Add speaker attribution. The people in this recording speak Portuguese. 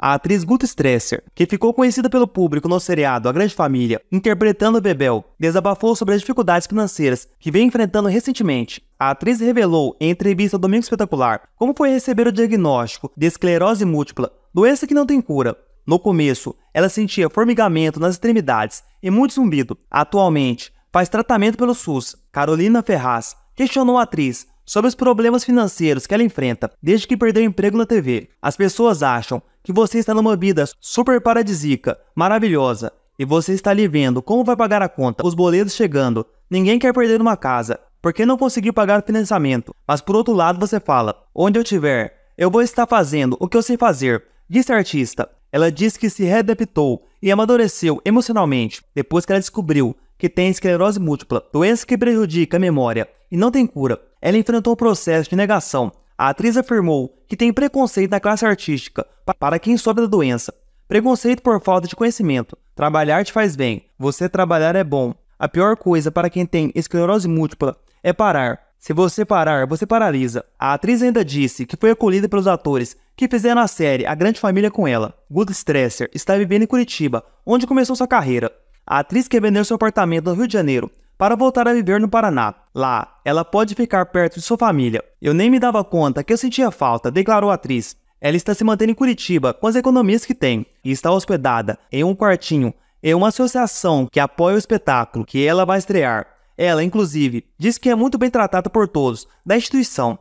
Speaker 1: A atriz Guta Stresser, que ficou conhecida pelo público no seriado A Grande Família, interpretando Bebel, desabafou sobre as dificuldades financeiras que vem enfrentando recentemente. A atriz revelou em entrevista ao Domingo Espetacular como foi receber o diagnóstico de esclerose múltipla, doença que não tem cura. No começo, ela sentia formigamento nas extremidades e muito zumbido. Atualmente, faz tratamento pelo SUS. Carolina Ferraz questionou a atriz sobre os problemas financeiros que ela enfrenta desde que perdeu o emprego na TV. As pessoas acham que você está numa vida super paradisíaca, maravilhosa, e você está ali vendo como vai pagar a conta, os boletos chegando. Ninguém quer perder uma casa, porque não conseguiu pagar o financiamento. Mas por outro lado você fala: onde eu estiver, eu vou estar fazendo o que eu sei fazer. Disse a artista. Ela disse que se readaptou e amadureceu emocionalmente depois que ela descobriu que tem esclerose múltipla, doença que prejudica a memória e não tem cura. Ela enfrentou o processo de negação. A atriz afirmou que tem preconceito na classe artística para quem sofre da doença. Preconceito por falta de conhecimento. Trabalhar te faz bem. Você trabalhar é bom. A pior coisa para quem tem esclerose múltipla é parar. Se você parar, você paralisa. A atriz ainda disse que foi acolhida pelos atores que fizeram a série A Grande Família com ela. Good Stresser está vivendo em Curitiba, onde começou sua carreira. A atriz quer vender seu apartamento no Rio de Janeiro para voltar a viver no Paraná. Lá, ela pode ficar perto de sua família. Eu nem me dava conta que eu sentia falta, declarou a atriz. Ela está se mantendo em Curitiba com as economias que tem e está hospedada em um quartinho em uma associação que apoia o espetáculo que ela vai estrear. Ela, inclusive, diz que é muito bem tratada por todos da instituição